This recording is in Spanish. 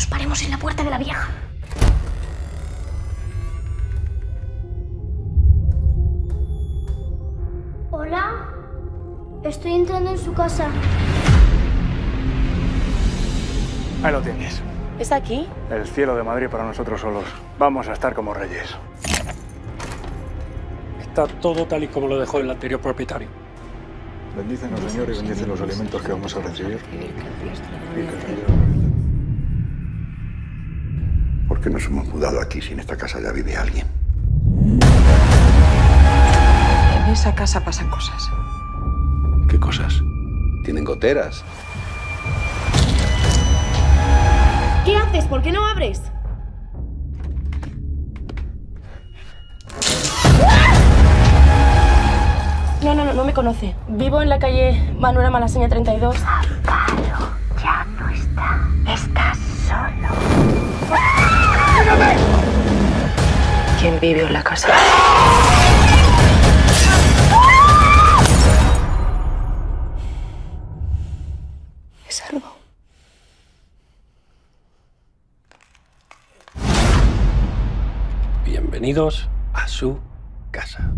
nos paremos en la puerta de la vieja. Hola. Estoy entrando en su casa. Ahí lo tienes. ¿Es aquí? El cielo de Madrid para nosotros solos. Vamos a estar como reyes. Está todo tal y como lo dejó el anterior propietario. Bendícenos, Señor, y bendice los alimentos que vamos a recibir. ¿Por qué nos hemos mudado aquí si en esta casa ya vive alguien? En esa casa pasan cosas. ¿Qué cosas? Tienen goteras. ¿Qué haces? ¿Por qué no abres? No, no, no, no me conoce. Vivo en la calle Manuela Malaseña 32. ¿Quién vive en la casa? Es algo. Bienvenidos a su casa.